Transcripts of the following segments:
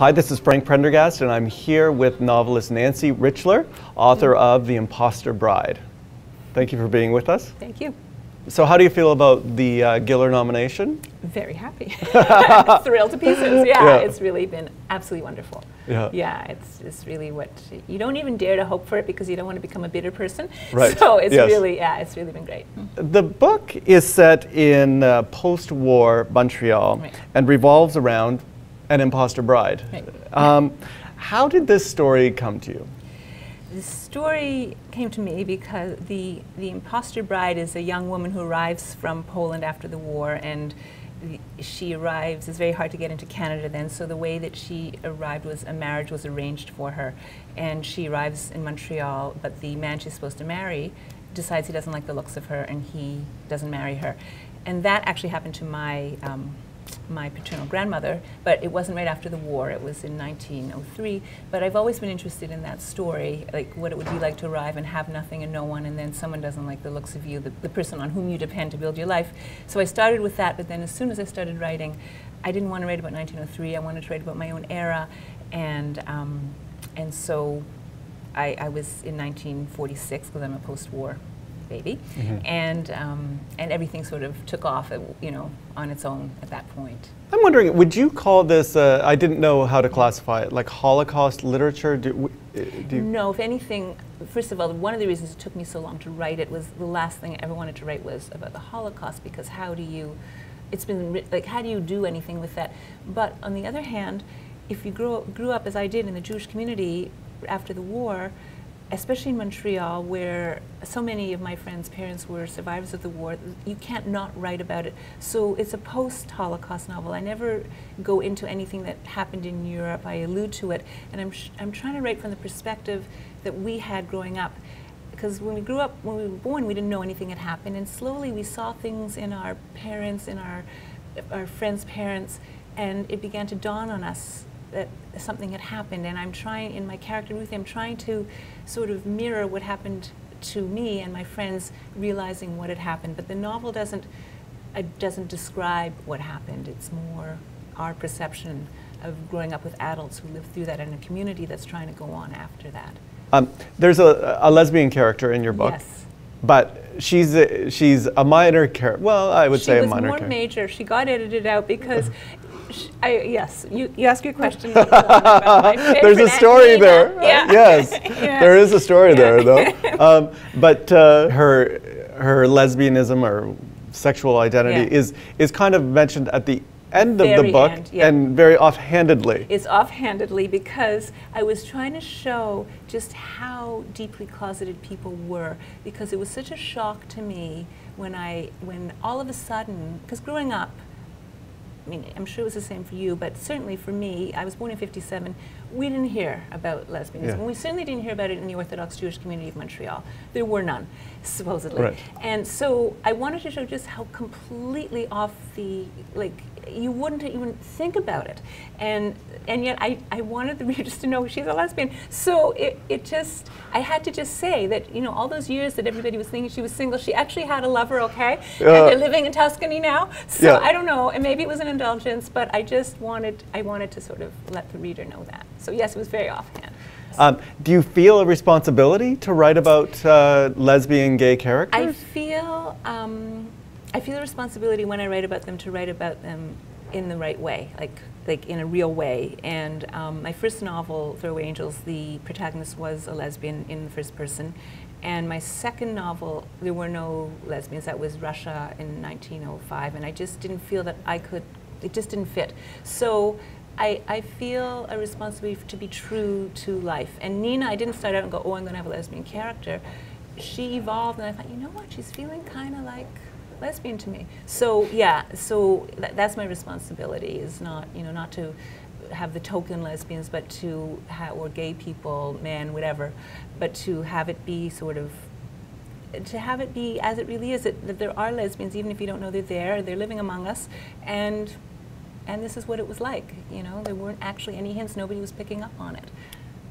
Hi, this is Frank Prendergast, and I'm here with novelist Nancy Richler, author of The Imposter Bride. Thank you for being with us. Thank you. So, how do you feel about the uh, Giller nomination? Very happy. Thrilled to pieces. Yeah, Yeah. it's really been absolutely wonderful. Yeah. Yeah, it's, it's really what you don't even dare to hope for it because you don't want to become a bitter person. Right. So it's Yes. really, yeah, it's really been great. The book is set in uh, post war Montreal Right. and revolves around an imposter bride. Right. Um, how did this story come to you? The story came to me because the, the imposter bride is a young woman who arrives from Poland after the war and the, she arrives, it's very hard to get into Canada then, so the way that she arrived was a marriage was arranged for her. And she arrives in Montreal, but the man she's supposed to marry decides he doesn't like the looks of her and he doesn't marry her. And that actually happened to my um, my paternal grandmother, but it wasn't right after the war. It was in 1903. But I've always been interested in that story, like what it would be like to arrive and have nothing and no one, and then someone doesn't like the looks of you, the, the person on whom you depend to build your life. So I started with that, but then as soon as I started writing, I didn't want to write about 1903. I wanted to write about my own era, and um, and so I, I was in 1946 because I'm a post-war baby, and um, and everything sort of took off, uh, you know, on its own at that point. I'm wondering, would you call this, uh, I didn't know how to classify it, like Holocaust literature? Do, w- uh, do you, No, if anything, first of all, one of the reasons it took me so long to write it was the last thing I ever wanted to write was about the Holocaust because how do you, it's been like how do you do anything with that? But on the other hand, if you grew up, grew up as I did in the Jewish community after the war, especially in Montreal, where so many of my friends' parents were survivors of the war, you can't not write about it. So it's a post-Holocaust novel. I never go into anything that happened in Europe. I allude to it, and I'm I'm trying to write from the perspective that we had growing up. Because when we grew up, when we were born, we didn't know anything had happened, and slowly we saw things in our parents, in our our friends' parents, and it began to dawn on us that something had happened. And I'm trying, in my character Ruthie, I'm trying to sort of mirror what happened to me and my friends, realizing what had happened. But the novel doesn't uh, doesn't describe what happened. It's more our perception of growing up with adults who lived through that in a community that's trying to go on after that. um, there's a, a lesbian character in your book, Yes. but she's a, she's a minor character. Well, I would she say a minor character. She was more major. She got edited out because, I, yes, you, you ask your question. later on about my There's a story there. Uh, Yeah. yes, Yeah. there is a story there, though. Um, but uh, her her lesbianism or sexual identity Yeah. is is kind of mentioned at the end of the book end, yeah. and very offhandedly. It's offhandedly because I was trying to show just how deeply closeted people were because it was such a shock to me when I when all of a sudden because growing up mean I'm sure it was the same for you but certainly for me I was born in 57 we didn't hear about lesbianism Yeah. and we certainly didn't hear about it in the Orthodox Jewish community of Montreal there were none supposedly Right. and so I wanted to show just how completely off the like you wouldn't even think about it. And and yet I, I wanted the readers to know she's a lesbian. So it, it just I had to just say that, you know, all those years that everybody was thinking she was single, she actually had a lover, okay? Yeah. And uh, they're living in Tuscany now. So Yeah. I don't know, and maybe it was an indulgence, but I just wanted I wanted to sort of let the reader know that. So yes, it was very offhand. Um, do you feel a responsibility to write about uh, lesbian gay characters? I feel um, I feel a responsibility when I write about them to write about them in the right way, like like in a real way. And um, my first novel, Throwaway Angels, the protagonist was a lesbian in the first person. And my second novel, there were no lesbians. That was Russia in 1905, and I just didn't feel that I could. It just didn't fit. So. I, I feel a responsibility to be true to life. And Nina, I didn't start out and go, oh, I'm going to have a lesbian character she evolved and I thought, you know what, she's feeling kind of like lesbian to me. So yeah, so tha- that's my responsibility is not, you know, not to have the token lesbians, but to ha- or gay people, men, whatever, but to have it be sort of to have it be as it really is, that there are lesbians, even if you don't know they're there, they're living among us, and and this is what it was like. You know, there weren't actually any hints. Nobody was picking up on it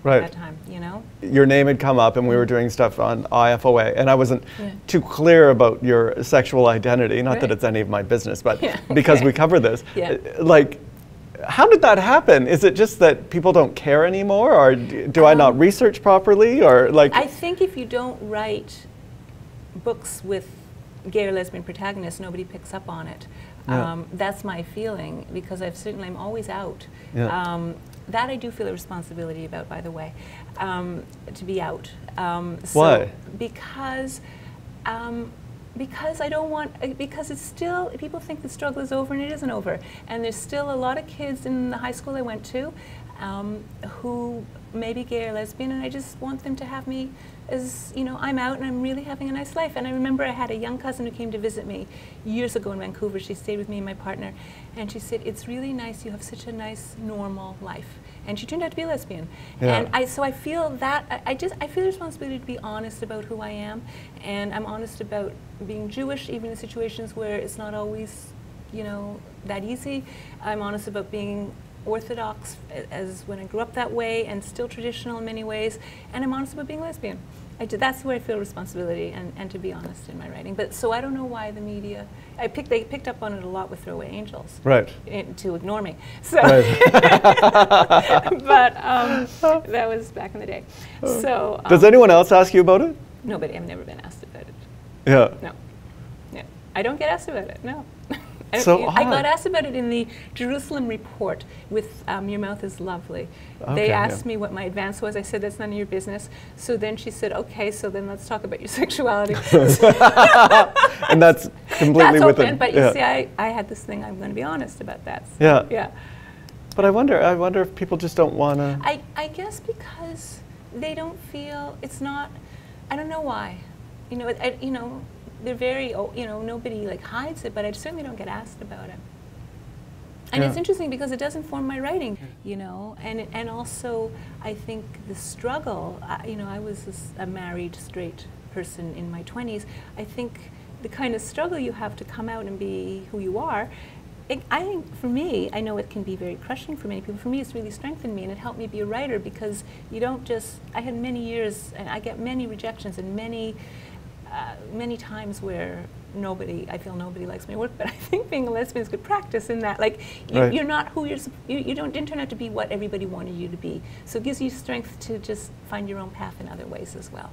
Right. at that time. You know. Your name had come up, and we were doing stuff on IFOA, and I wasn't Yeah. too clear about your sexual identity. Not that it's any of my business, but Yeah, because okay. we cover this, Yeah. uh, like, how did that happen? Is it just that people don't care anymore, or do, do I not Um, research properly, or like? I think if you don't write books with gay or lesbian protagonists, nobody picks up on it. Yeah. Um, that's my feeling because I've certainly I'm always out. Yeah. Um, that I do feel a responsibility about, by the way, um, to be out. Um, so Why? Because. Um, because I don't want, uh, because it's still, people think the struggle is over and it isn't over. And there's still a lot of kids in the high school I went to um, who may be gay or lesbian, and I just want them to have me as, you know, I'm out and I'm really having a nice life. And I remember I had a young cousin who came to visit me years ago in Vancouver. She stayed with me and my partner, and she said, It's really nice, you have such a nice, normal life. And she turned out to be a lesbian. Yeah. And I, so I feel that, I, I just, I feel the responsibility to be honest about who I am, and I'm honest about being Jewish, even in situations where it's not always, you know, that easy. I'm honest about being Orthodox as when I grew up that way, and still traditional in many ways. And I'm honest about being lesbian. I do, that's where I feel responsibility, and, and to be honest in my writing. But so I don't know why the media. I picked, they picked up on it a lot with Throwaway Angels. Right. in- to ignore me. So, Right. but um, that was back in the day. So um, Does anyone else ask you about it? nobody. I've never been asked about it. Yeah. No, no, I don't get asked about it. No. I So I odd. got asked about it in the Jerusalem report with um, Your Mouth is Lovely. Okay, they yeah. asked me what my advance was. I said, That's none of your business. So then she said, Okay, so then let's talk about your sexuality. And that's completely That's within. open, but you yeah. see, I, I had this thing, I'm going to be honest about that. So, Yeah. Yeah. But I wonder. I wonder if people just don't want to. I, I guess because they don't feel it's not. I don't know why. You know, I, you know, they're very. oh, You know, nobody like hides it, but I certainly don't get asked about it. And it's interesting because it does inform my writing, you know, and and also I think the struggle. I, you know, I was a married straight person in my 20s. I think the kind of struggle you have to come out and be who you are. It, I think for me, I know it can be very crushing for many people. For me, it's really strengthened me and it helped me be a writer because you don't just. I had many years and I get many rejections and many uh, many times where nobody, I feel nobody likes my work, but I think being a lesbian is good practice in that, like, you, Right. you're not who you're, you, you don't, didn't turn out to be what everybody wanted you to be. So it gives you strength to just find your own path in other ways as well.